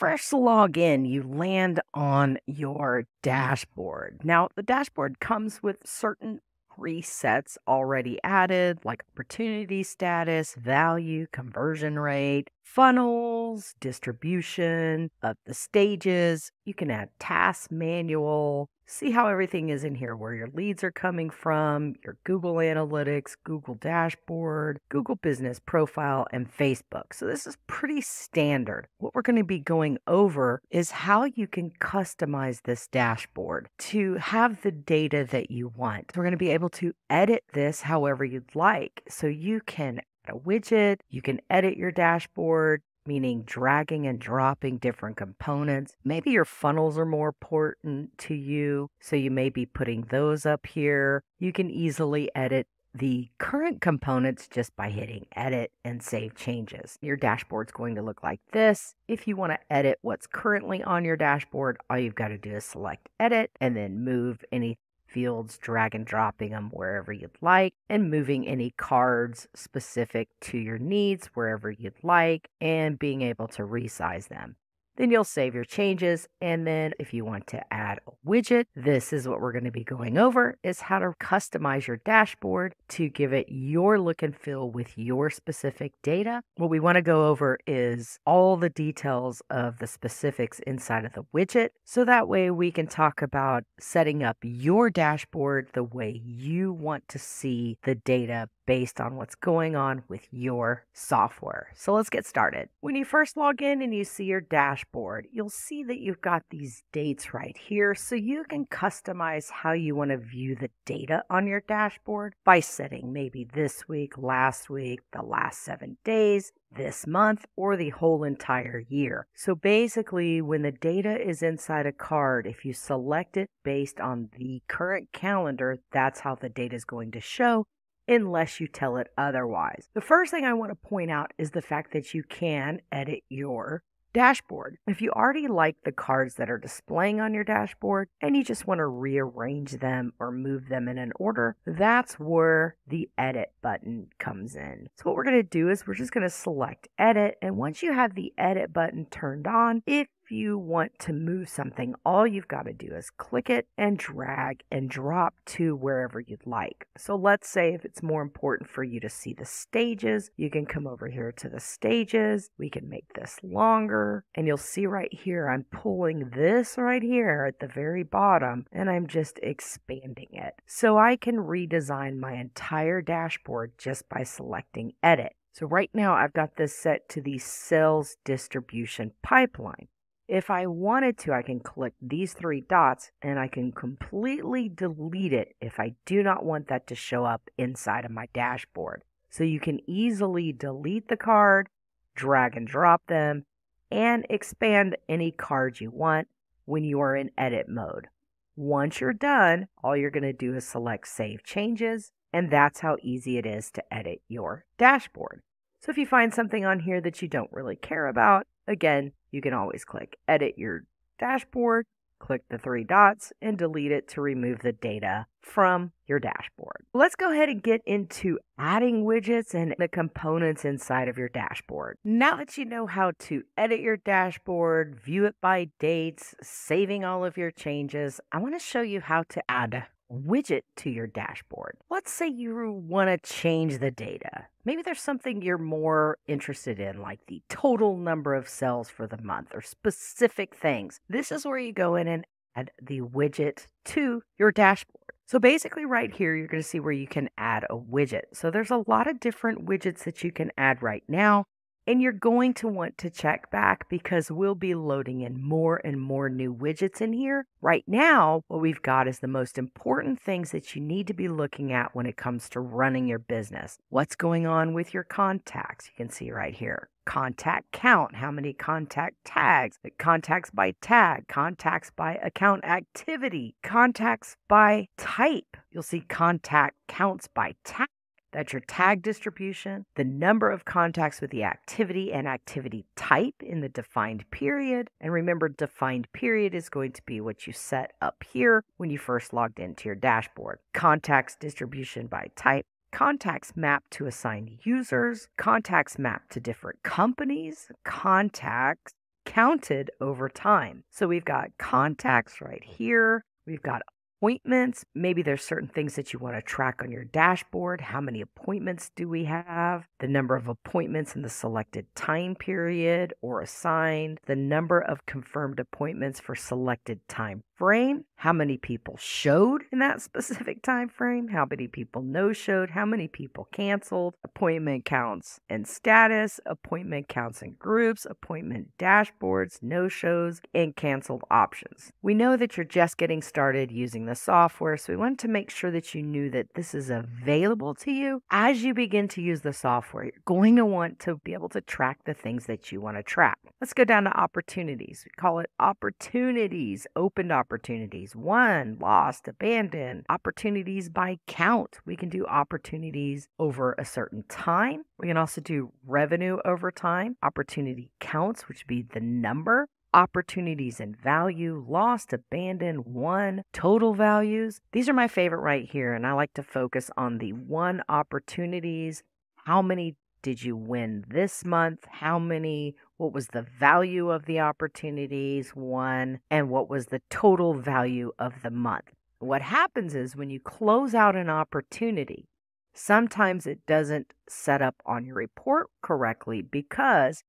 you first log in, you land on your dashboard. Now, the dashboard comes with certain presets already added, like opportunity status, value, conversion rate, funnels, distribution of the stages. You can add task manual, see how everything is in here, where your leads are coming from, your Google Analytics, Google Dashboard, Google Business Profile, and Facebook. So this is pretty standard. What we're going to be going over is how you can customize this dashboard to have the data that you want. We're going to be able to edit this however you'd like. So you can add a widget, you can edit your dashboard, meaning dragging and dropping different components. Maybe your funnels are more important to you, so you may be putting those up here. You can easily edit the current components just by hitting edit and save changes. Your dashboard's going to look like this. If you want to edit what's currently on your dashboard, all you've got to do is select edit and then move any fields, drag and dropping them wherever you'd like, and moving any cards specific to your needs wherever you'd like, and being able to resize them. Then you'll save your changes. And then if you want to add a widget, this is what we're going to be going over is how to customize your dashboard to give it your look and feel with your specific data. What we want to go over is all the details of the specifics inside of the widget. So that way we can talk about setting up your dashboard the way you want to see the data based on what's going on with your software. So let's get started. When you first log in and you see your dashboard, you'll see that you've got these dates right here. So you can customize how you want to view the data on your dashboard by setting maybe this week, last week, the last seven days, this month or the whole entire year. So basically, when the data is inside a card, if you select it based on the current calendar, that's how the data is going to show unless you tell it otherwise. The first thing I want to point out is the fact that you can edit your dashboard. If you already like the cards that are displaying on your dashboard and you just want to rearrange them or move them in an order, that's where the edit button comes in. So what we're going to do is we're just going to select edit and once you have the edit button turned on, if you want to move something, all you've got to do is click it and drag and drop to wherever you'd like. So let's say if it's more important for you to see the stages, you can come over here to the stages. We can make this longer and you'll see right here, I'm pulling this right here at the very bottom and I'm just expanding it. So I can redesign my entire dashboard just by selecting edit. So right now I've got this set to the sales distribution pipeline. If I wanted to, I can click these three dots and I can completely delete it if I do not want that to show up inside of my dashboard. So you can easily delete the card, drag and drop them, and expand any cards you want when you are in edit mode. Once you're done, all you're going to do is select Save Changes, and that's how easy it is to edit your dashboard. So if you find something on here that you don't really care about, again, you can always click Edit Your Dashboard, click the three dots, and delete it to remove the data from your dashboard. Let's go ahead and get into adding widgets and the components inside of your dashboard. Now that you know how to edit your dashboard, view it by dates, saving all of your changes, I want to show you how to add widget to your dashboard. Let's say you want to change the data. Maybe there's something you're more interested in, like the total number of cells for the month or specific things. This is where you go in and add the widget to your dashboard. So basically right here, you're going to see where you can add a widget. So there's a lot of different widgets that you can add right now. And you're going to want to check back because we'll be loading in more and more new widgets in here. Right now, what we've got is the most important things that you need to be looking at when it comes to running your business. What's going on with your contacts? You can see right here. Contact count, how many contact tags, contacts by tag, contacts by account activity, contacts by type. You'll see contact counts by tag that's your tag distribution, the number of contacts with the activity and activity type in the defined period. And remember, defined period is going to be what you set up here when you first logged into your dashboard. Contacts distribution by type, contacts map to assigned users, contacts map to different companies, contacts counted over time. So we've got contacts right here. We've got appointments. Maybe there's certain things that you want to track on your dashboard. How many appointments do we have? The number of appointments in the selected time period or assigned. The number of confirmed appointments for selected time frame. How many people showed in that specific time frame? How many people no showed? How many people canceled? Appointment counts and status, appointment counts and groups, appointment dashboards, no shows, and canceled options. We know that you're just getting started using the software. So we wanted to make sure that you knew that this is available to you as you begin to use the software. You're going to want to be able to track the things that you want to track. Let's go down to opportunities. We call it opportunities, opened opportunities, won, lost, abandoned, opportunities by count. We can do opportunities over a certain time. We can also do revenue over time, opportunity counts, which would be the number opportunities and value, lost, abandoned, won, total values. These are my favorite right here, and I like to focus on the won opportunities. How many did you win this month? How many? What was the value of the opportunities won? And what was the total value of the month? What happens is when you close out an opportunity, sometimes it doesn't set up on your report correctly because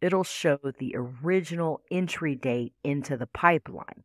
it'll show the original entry date into the pipeline.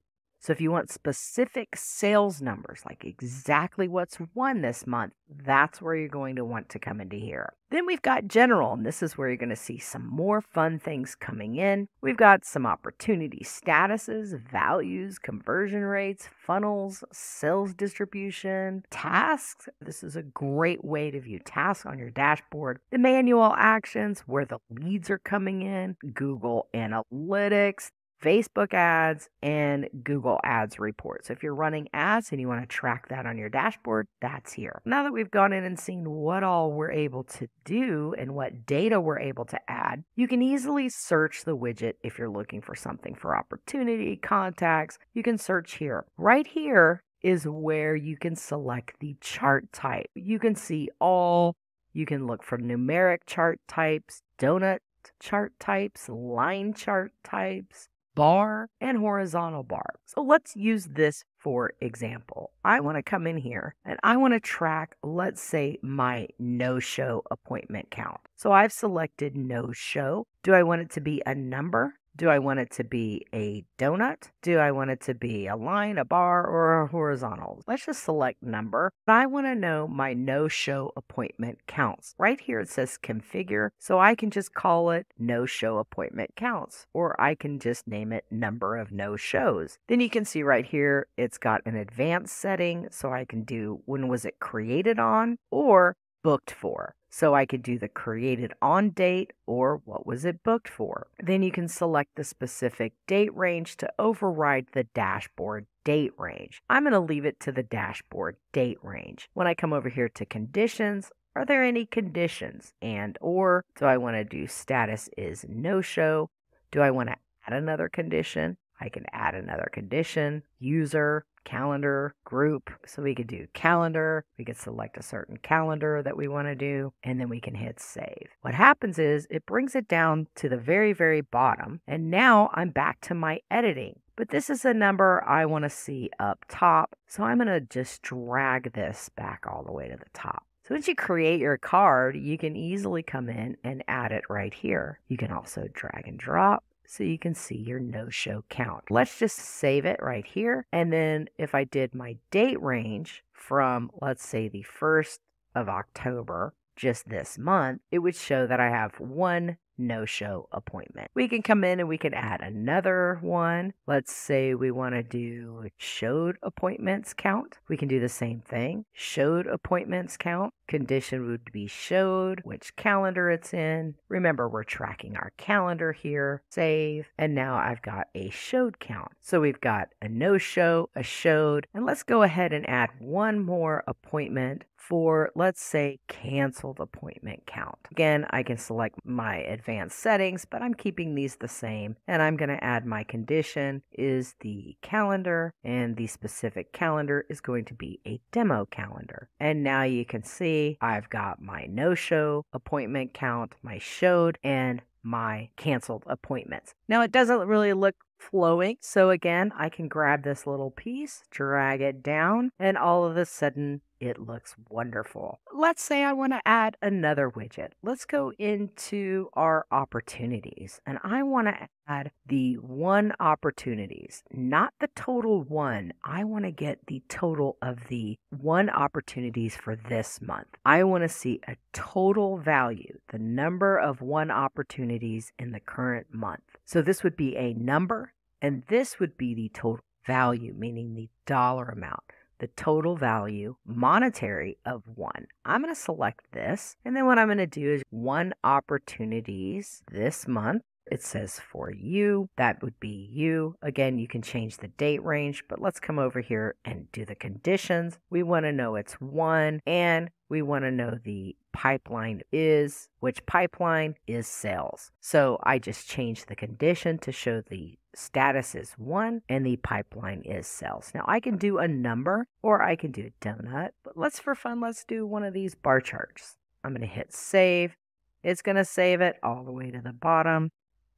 So if you want specific sales numbers, like exactly what's won this month, that's where you're going to want to come into here. Then we've got general, and this is where you're going to see some more fun things coming in. We've got some opportunity statuses, values, conversion rates, funnels, sales distribution, tasks. This is a great way to view tasks on your dashboard. The manual actions, where the leads are coming in, Google Analytics, Facebook ads, and Google Ads report. So if you're running ads and you want to track that on your dashboard, that's here. Now that we've gone in and seen what all we're able to do and what data we're able to add, you can easily search the widget if you're looking for something for opportunity, contacts. You can search here. Right here is where you can select the chart type. You can see all, you can look for numeric chart types, donut chart types, line chart types, bar and horizontal bar. So let's use this for example. I want to come in here and I want to track, let's say, my no show appointment count. So I've selected no show. Do I want it to be a number? Do I want it to be a donut? Do I want it to be a line, a bar, or a horizontal? Let's just select number. I want to know my no show appointment counts. Right here it says configure, so I can just call it no show appointment counts, or I can just name it number of no shows. Then you can see right here it's got an advanced setting, so I can do when was it created on, or booked for. So I could do the created on date or what was it booked for. Then you can select the specific date range to override the dashboard date range. I'm going to leave it to the dashboard date range. When I come over here to conditions, are there any conditions? And or do I want to do status is no show? Do I want to add another condition? I can add another condition, user, calendar, group. So we could do calendar, we could select a certain calendar that we want to do, and then we can hit save. What happens is it brings it down to the very, very bottom, and now I'm back to my editing. But this is a number I want to see up top, so I'm going to just drag this back all the way to the top. So once you create your card, you can easily come in and add it right here. You can also drag and drop so you can see your no show count. Let's just save it right here. And then if I did my date range from, let's say, the 1st of October, just this month, it would show that I have one no show appointment. We can come in and we can add another one. Let's say we want to do showed appointments count. We can do the same thing. Showed appointments count. Condition would be showed, which calendar it's in. Remember, we're tracking our calendar here. Save. And now I've got a showed count. So we've got a no show, a showed, and let's go ahead and add one more appointment for, let's say, canceled appointment count. Again, I can select my advanced settings, but I'm keeping these the same. And I'm going to add my condition is the calendar, and the specific calendar is going to be a demo calendar. And now you can see I've got my no show appointment count, my showed, and my canceled appointments. Now it doesn't really look flowing. So again, I can grab this little piece, drag it down, and all of a sudden it looks wonderful. Let's say I want to add another widget. Let's go into our opportunities and I want to add the won opportunities, not the total one. I want to get the total of the won opportunities for this month. I want to see a total value, the number of won opportunities in the current month. So this would be a number and this would be the total value, meaning the dollar amount the total value monetary of won. I'm going to select this. And then what I'm going to do is won opportunities this month. It says for you, that would be you. Again, you can change the date range, but let's come over here and do the conditions. We want to know it's won and we want to know the pipeline is, which pipeline is sales. So I just changed the condition to show the status is won and the pipeline is sales. Now I can do a number or I can do a donut, but let's for fun, let's do one of these bar charts. I'm going to hit save. It's going to save it all the way to the bottom.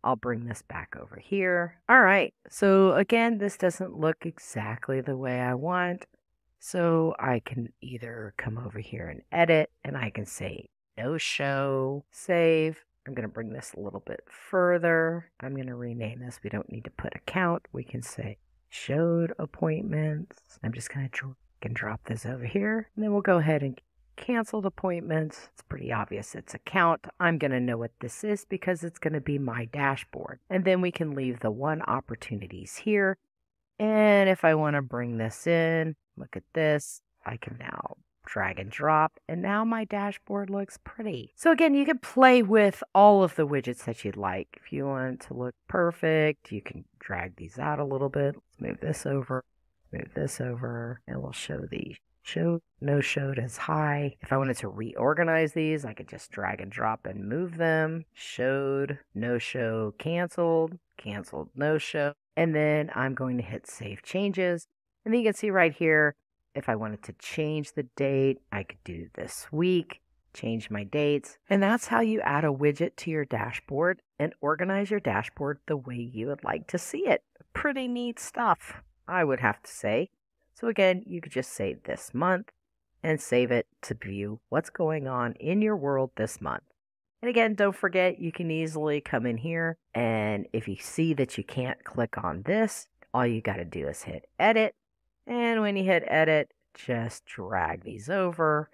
I'll bring this back over here. All right. So again, this doesn't look exactly the way I want. So I can either come over here and edit and I can say no show, save. I'm going to bring this a little bit further. I'm going to rename this. We don't need to put account. We can say showed appointments. I'm just going to drag and drop this over here. And then we'll go ahead and canceled appointments. It's pretty obvious it's account. I'm going to know what this is because it's going to be my dashboard. And then we can leave the won opportunities here. And if I want to bring this in, Look at this. I can now drag and drop, and now my dashboard looks pretty. So again, you can play with all of the widgets that you'd like. If you want to look perfect, you can drag these out a little bit. Let's move this over, move this over, and we'll show the show no showed as high. If I wanted to reorganize these, I could just drag and drop and move them. Showed, no show, canceled, canceled, no show. And then I'm going to hit save changes. And then you can see right here, if I wanted to change the date, I could do this week, change my dates. And that's how you add a widget to your dashboard and organize your dashboard the way you would like to see it. Pretty neat stuff, I would have to say. So again, you could just say this month and save it to view what's going on in your world this month. And again, don't forget you can easily come in here and if you see that you can't click on this, all you got to do is hit edit and when you hit edit, just drag these over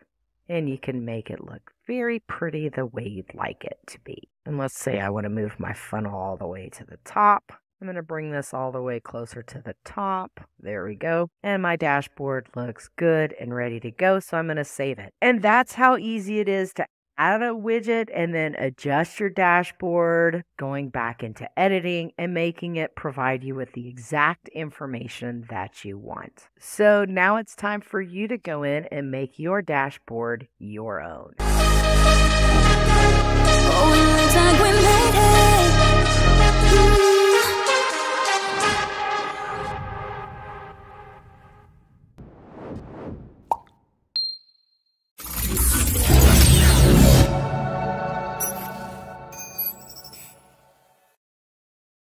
and you can make it look very pretty the way you'd like it to be. And let's say I want to move my funnel all the way to the top. I'm going to bring this all the way closer to the top. There we go. And my dashboard looks good and ready to go. So I'm going to save it. And that's how easy it is to add a widget and then adjust your dashboard, going back into editing and making it provide you with the exact information that you want. So now it's time for you to go in and make your dashboard your own. Oh,